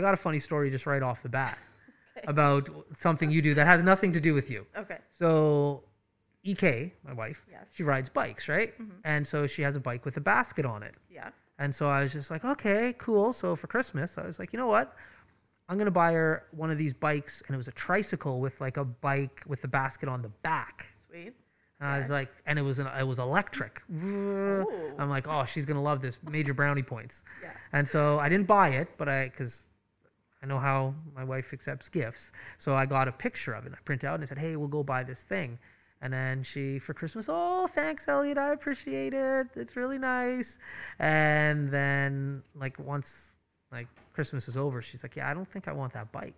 I got a funny story just right off the bat about something you do that has nothing to do with you. Okay. So, Ek, my wife, Yes. she rides bikes, right? Mhm. And so she has a bike with a basket on it. Yeah. And so I was just like, okay, cool. So for Christmas, I was like, you know what? I'm gonna buy her one of these bikes, and it was a tricycle with like a bike with the basket on the back. Sweet. And I was like, and it was an, it was electric. Ooh. I'm like, oh, she's gonna love this. Major brownie points. Yeah. And so I didn't buy it, but I because I know how my wife accepts gifts. So I got a picture of it. I printed out and I said, hey, we'll go buy this thing. And then she, for Christmas, oh, thanks, Elliot. I appreciate it. It's really nice. And then, like, once like Christmas is over, she's like, yeah, I don't think I want that bike.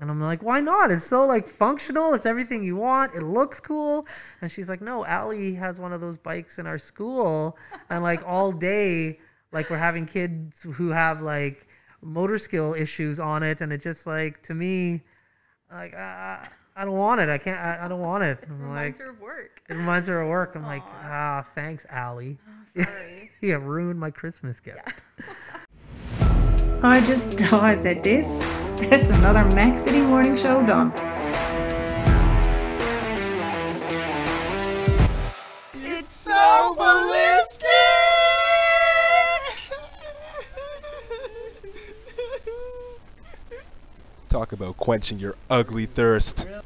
And I'm like, why not? It's so like functional. It's everything you want. It looks cool. And she's like, no, Allie has one of those bikes in our school, and like all day, like we're having kids who have like motor skill issues on it, and it just like to me, like uh, I don't want it. I can't. I, I don't want it. I'm like, Reminds her of work. it reminds her of work. I'm like, ah, thanks, Allie. Sorry. you have ruined my Christmas gift. I just, oh, I said this. That's another Mac City Morning Show done. It's so ballistic! Talk about quenching your ugly thirst.